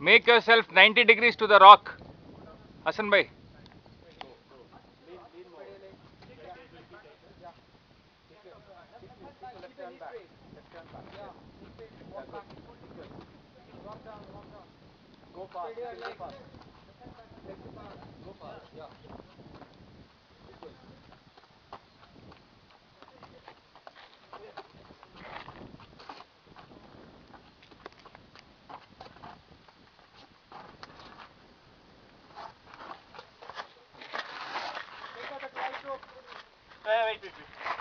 Make yourself 90 degrees to the rock. Hassan bhai. Go fast. Go fast. Go fast. Yeah. Thank you.